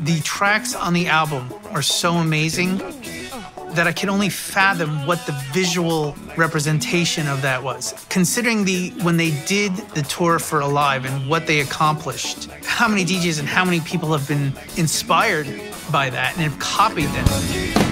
The tracks on the album are so amazing that I can only fathom what the visual representation of that was. Considering the when they did the tour for Alive and what they accomplished, how many DJs and how many people have been inspired by that and have copied them.